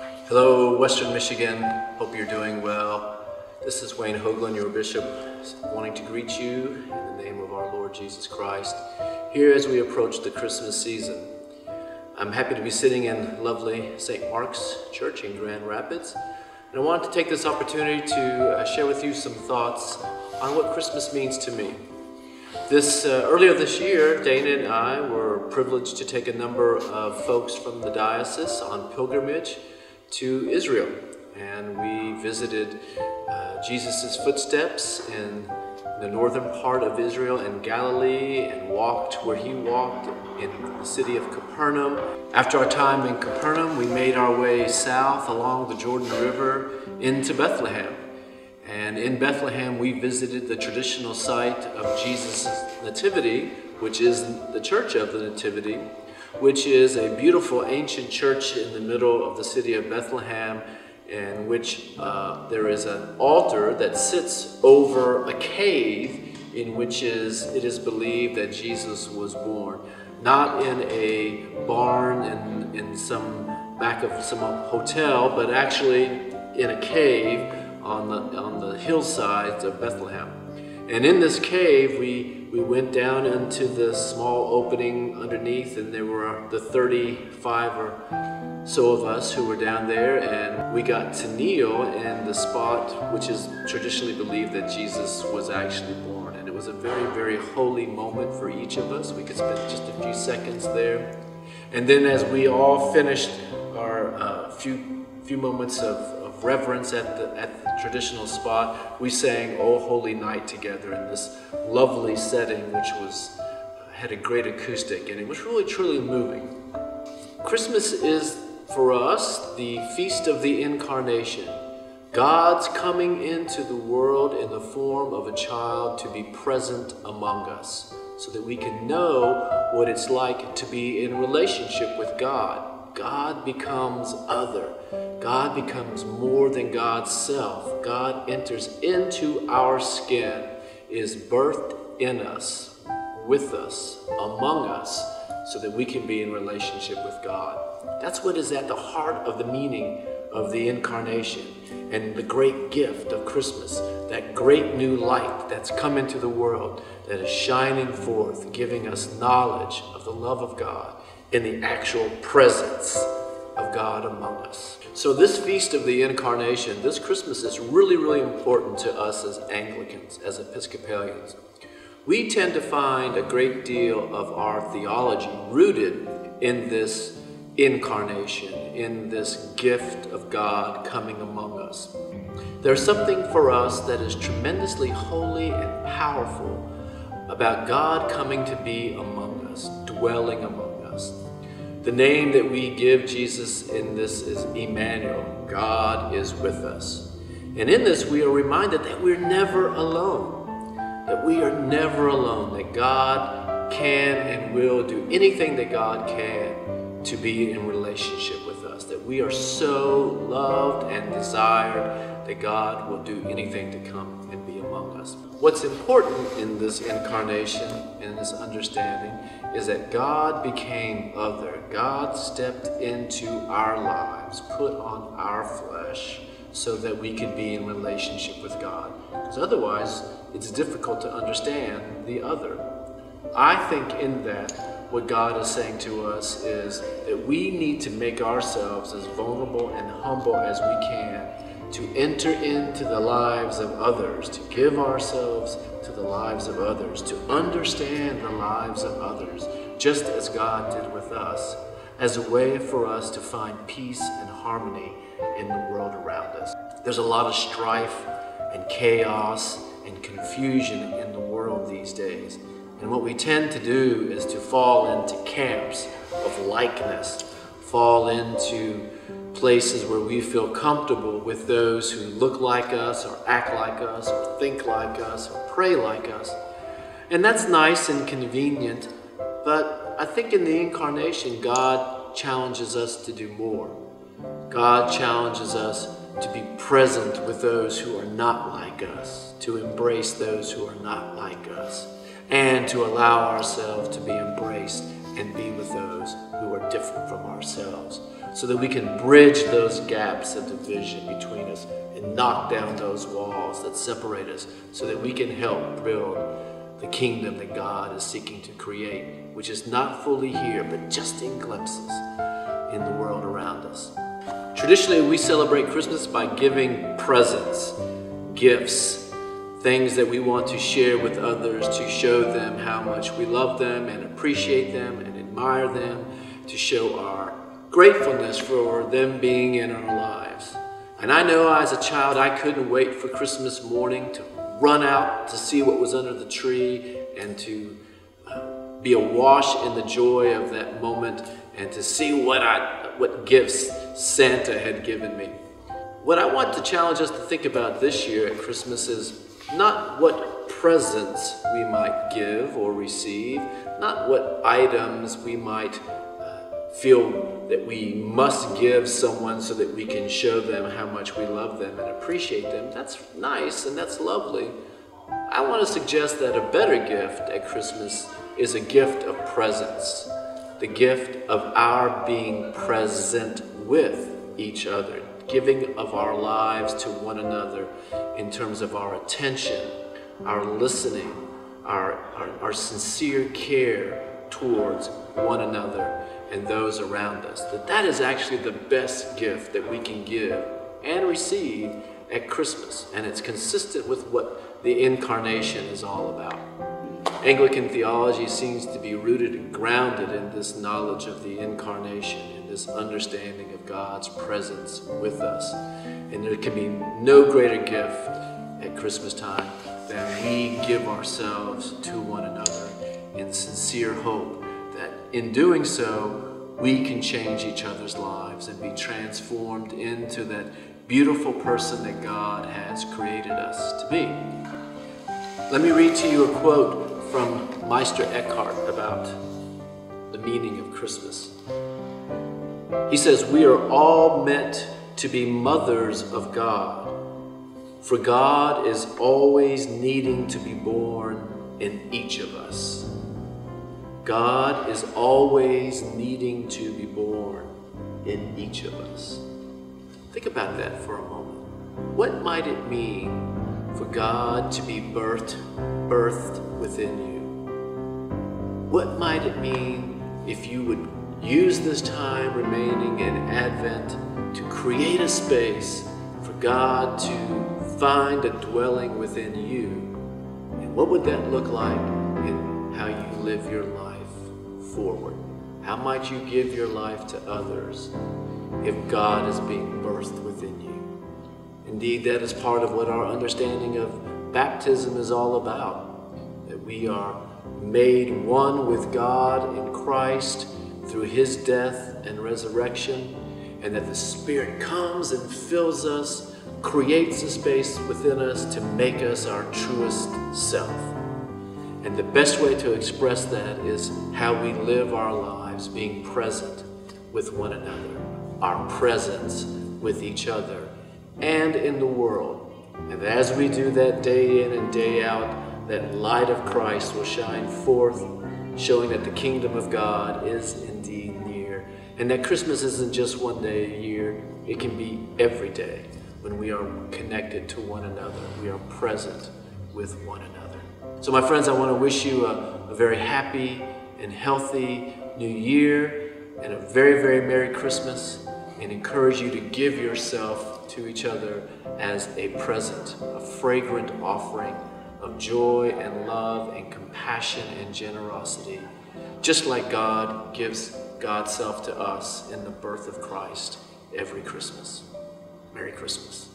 Hello, Western Michigan. Hope you're doing well. This is Whayne Hougland, your bishop, wanting to greet you in the name of our Lord Jesus Christ here as we approach the Christmas season. I'm happy to be sitting in lovely St. Mark's Church in Grand Rapids. And I wanted to take this opportunity to uh, share with you some thoughts on what Christmas means to me. This uh, earlier this year, Dana and I were privileged to take a number of folks from the diocese on pilgrimage to Israel, and we visited uh, Jesus' footsteps in the northern part of Israel and Galilee, and walked where he walked in the city of Capernaum. After our time in Capernaum, we made our way south along the Jordan River into Bethlehem. And in Bethlehem, we visited the traditional site of Jesus' nativity, which is the Church of the Nativity, which is a beautiful ancient church in the middle of the city of Bethlehem, in which uh, there is an altar that sits over a cave in which is, it is believed that Jesus was born. Not in a barn in, in some back of some hotel, but actually in a cave on the, on the hillsides of Bethlehem. And in this cave, we, we went down into the small opening underneath, and there were the 35 or so of us who were down there, and we got to kneel in the spot which is traditionally believed that Jesus was actually born. And it was a very, very holy moment for each of us. We could spend just a few seconds there. And then as we all finished our uh, few, few moments of, reverence at the, at the traditional spot, we sang "O Holy Night" together in this lovely setting, which was uh, had a great acoustic, and it was really truly moving. Christmas is for us the feast of the Incarnation. God's coming into the world in the form of a child to be present among us so that we can know what it's like to be in relationship with God. God becomes other. God becomes more than God's self. God enters into our skin, is birthed in us, with us, among us, so that we can be in relationship with God. That's what is at the heart of the meaning of the incarnation and the great gift of Christmas, that great new light that's come into the world that is shining forth, giving us knowledge of the love of God in the actual presence of God among us. So, this feast of the Incarnation, this Christmas is really, really important to us as Anglicans, as Episcopalians. We tend to find a great deal of our theology rooted in this incarnation, in this gift of God coming among us. There's something for us that is tremendously holy and powerful about God coming to be among us, dwelling among us us. The name that we give Jesus in this is Emmanuel. God is with us. And in this, we are reminded that we're never alone. That we are never alone. That God can and will do anything that God can to be in relationship with us. That we are so loved and desired that God will do anything to come and among us. What's important in this incarnation, in this understanding, is that God became other. God stepped into our lives, put on our flesh, so that we could be in relationship with God. Because otherwise, it's difficult to understand the other. I think in that, what God is saying to us is that we need to make ourselves as vulnerable and humble as we can to enter into the lives of others, to give ourselves to the lives of others, to understand the lives of others, just as God did with us, as a way for us to find peace and harmony in the world around us. There's a lot of strife and chaos and confusion in the world these days. And what we tend to do is to fall into camps of likeness, fall into places where we feel comfortable with those who look like us or act like us or think like us or pray like us. And that's nice and convenient, but I think in the incarnation, God challenges us to do more. God challenges us to be present with those who are not like us, to embrace those who are not like us, and to allow ourselves to be embraced and be with those who are different from ourselves so that we can bridge those gaps of division between us and knock down those walls that separate us so that we can help build the kingdom that God is seeking to create, which is not fully here, but just in glimpses in the world around us. Traditionally, we celebrate Christmas by giving presents, gifts, things that we want to share with others to show them how much we love them and appreciate them and admire them, to show our gratefulness for them being in our lives. And I know as a child, I couldn't wait for Christmas morning to run out to see what was under the tree and to uh, be awash in the joy of that moment and to see what I what gifts Santa had given me. What I want to challenge us to think about this year at Christmas is not what presents we might give or receive, not what items we might feel that we must give someone so that we can show them how much we love them and appreciate them, that's nice and that's lovely. I want to suggest that a better gift at Christmas is a gift of presence, the gift of our being present with each other, giving of our lives to one another in terms of our attention, our listening, our, our, our sincere care towards one another and those around us. That that is actually the best gift that we can give and receive at Christmas. And it's consistent with what the incarnation is all about. Anglican theology seems to be rooted and grounded in this knowledge of the incarnation and this understanding of God's presence with us. And there can be no greater gift at Christmas time than we give ourselves to one another in sincere hope in doing so, we can change each other's lives and be transformed into that beautiful person that God has created us to be. Let me read to you a quote from Meister Eckhart about the meaning of Christmas. He says, We are all meant to be mothers of God, for God is always needing to be born in each of us. God is always needing to be born in each of us. Think about that for a moment. What might it mean for God to be birthed, birthed within you? What might it mean if you would use this time remaining in Advent to create a space for God to find a dwelling within you? And what would that look like in how you live your life? Forward? How might you give your life to others if God is being birthed within you? Indeed, that is part of what our understanding of baptism is all about. That we are made one with God in Christ through his death and resurrection, and that the Spirit comes and fills us, creates a space within us to make us our truest self. And the best way to express that is how we live our lives being present with one another, our presence with each other and in the world. And as we do that day in and day out, that light of Christ will shine forth, showing that the kingdom of God is indeed near. And that Christmas isn't just one day a year, it can be every day when we are connected to one another, we are present with one another. So, my friends, I want to wish you a, a very happy and healthy new year and a very, very Merry Christmas and encourage you to give yourself to each other as a present, a fragrant offering of joy and love and compassion and generosity, just like God gives God's self to us in the birth of Christ every Christmas. Merry Christmas.